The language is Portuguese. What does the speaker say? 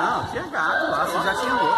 Não, chegado lá, você já chegou